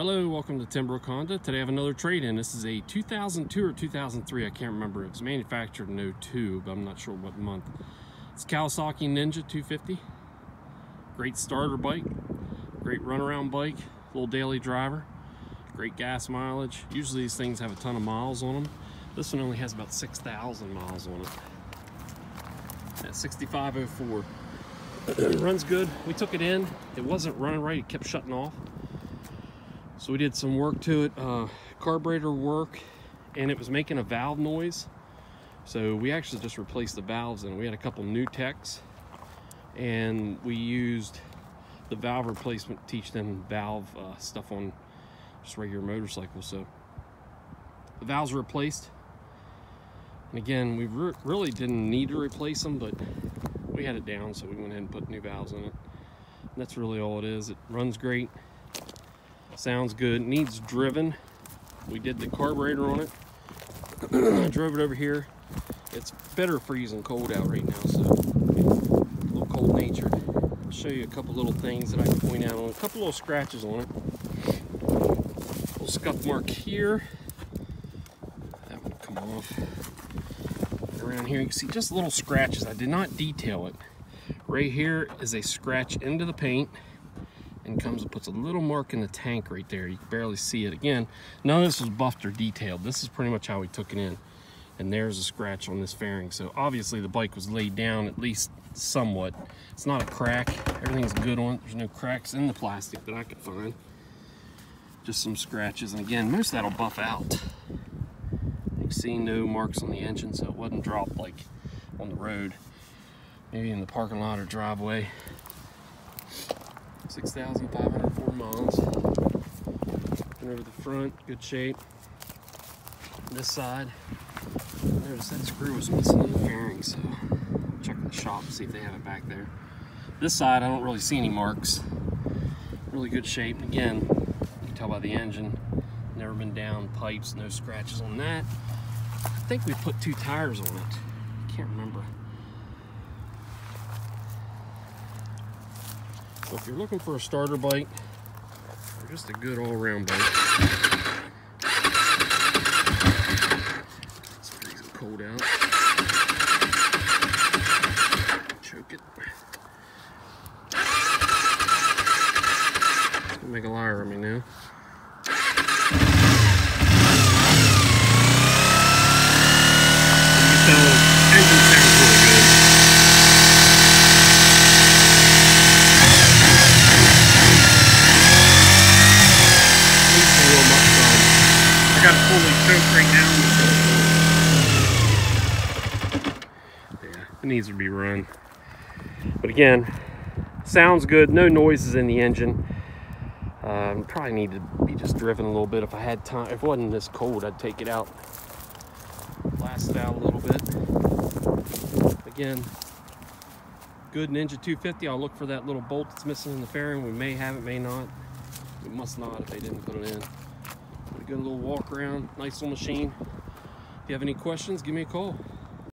Hello, welcome to Timbrook Honda. Today I have another trade-in. This is a 2002 or 2003, I can't remember. It was manufactured in 02, but I'm not sure what month. It's Kawasaki Ninja 250. Great starter bike, great runaround bike, little daily driver, great gas mileage. Usually these things have a ton of miles on them. This one only has about 6,000 miles on it. At 6504. runs good. We took it in. It wasn't running right. It kept shutting off. So we did some work to it, uh, carburetor work, and it was making a valve noise. So we actually just replaced the valves and we had a couple new techs and we used the valve replacement teach them valve uh, stuff on just regular motorcycles. So the valves replaced. And again, we re really didn't need to replace them, but we had it down, so we went ahead and put new valves in it. And that's really all it is. It runs great. Sounds good. Needs driven. We did the carburetor on it. drove it over here. It's better freezing cold out right now, so a little cold natured. I'll show you a couple little things that I can point out on. A couple little scratches on it. Little scuff mark here. That would come off. Around here you can see just little scratches. I did not detail it. Right here is a scratch into the paint and comes and puts a little mark in the tank right there. You can barely see it. Again, none of this was buffed or detailed. This is pretty much how we took it in. And there's a scratch on this fairing. So obviously the bike was laid down at least somewhat. It's not a crack. Everything's good on it. There's no cracks in the plastic that I could find. Just some scratches. And again, most of that'll buff out. You see no marks on the engine, so it wasn't dropped like on the road. Maybe in the parking lot or driveway. 6,504 miles. And over the front, good shape. This side, notice that screw was missing in the fairing, so check the shop see if they have it back there. This side, I don't really see any marks. Really good shape. Again, you can tell by the engine, never been down, pipes, no scratches on that. I think we put two tires on it. I Can't remember. So if you're looking for a starter bike, or just a good all-around bike, it's freezing cold out. Choke it. It's gonna make a liar of me now. So, engine sounds really good. needs to warm up some. I got fully soaked right now. Yeah, it needs to be run. But again, sounds good. No noises in the engine. Um, probably need to be just driven a little bit if I had time. If it wasn't this cold, I'd take it out, blast it out a little bit. Again, good Ninja 250. I'll look for that little bolt that's missing in the fairing. We may have it, may not. It must not if they didn't put it in. Good little walk around, nice little machine. If you have any questions, give me a call.